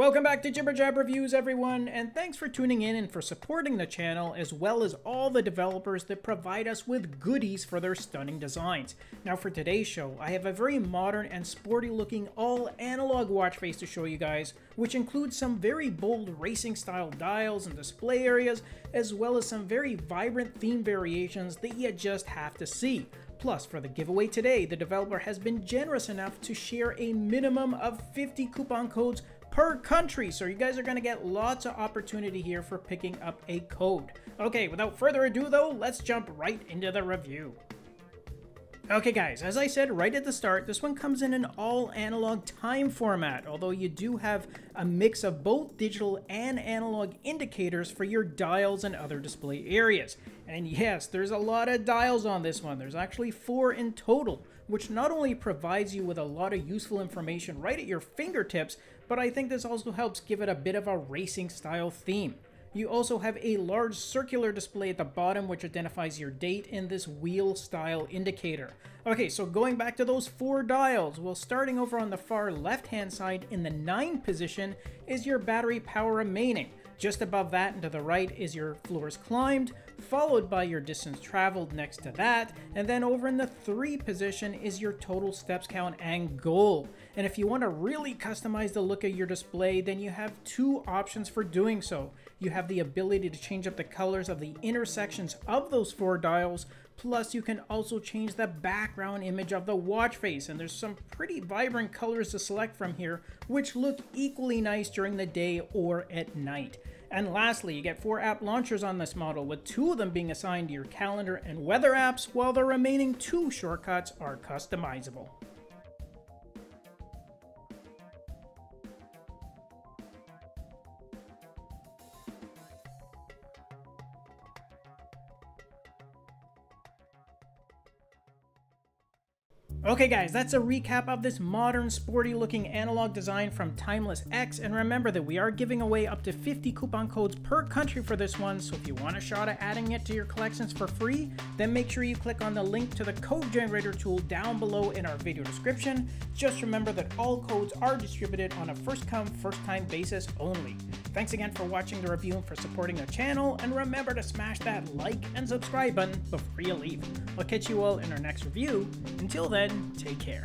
Welcome back to Jibber Jab Reviews, everyone, and thanks for tuning in and for supporting the channel, as well as all the developers that provide us with goodies for their stunning designs. Now, for today's show, I have a very modern and sporty looking all analog watch face to show you guys, which includes some very bold racing style dials and display areas, as well as some very vibrant theme variations that you just have to see. Plus, for the giveaway today, the developer has been generous enough to share a minimum of 50 coupon codes per country. So you guys are going to get lots of opportunity here for picking up a code. Okay, without further ado though, let's jump right into the review. Okay guys, as I said right at the start, this one comes in an all analog time format, although you do have a mix of both digital and analog indicators for your dials and other display areas. And yes, there's a lot of dials on this one. There's actually four in total, which not only provides you with a lot of useful information right at your fingertips, but I think this also helps give it a bit of a racing style theme. You also have a large circular display at the bottom which identifies your date and this wheel style indicator. Okay, so going back to those four dials, well starting over on the far left hand side in the 9 position is your battery power remaining. Just above that and to the right is your floors climbed, followed by your distance traveled next to that, and then over in the 3 position is your total steps count and goal. And if you want to really customize the look of your display, then you have two options for doing so. You have the ability to change up the colors of the intersections of those four dials, Plus, you can also change the background image of the watch face, and there's some pretty vibrant colors to select from here, which look equally nice during the day or at night. And lastly, you get four app launchers on this model, with two of them being assigned to your calendar and weather apps, while the remaining two shortcuts are customizable. Okay guys, that's a recap of this modern, sporty looking analog design from Limitless X, and remember that we are giving away up to 50 coupon codes per country for this one, so if you want a shot at adding it to your collections for free, then make sure you click on the link to the code generator tool down below in our video description. Just remember that all codes are distributed on a first come, first time basis only. Thanks again for watching the review and for supporting the channel, and remember to smash that like and subscribe button before you leave. I'll catch you all in our next review. Until then, take care.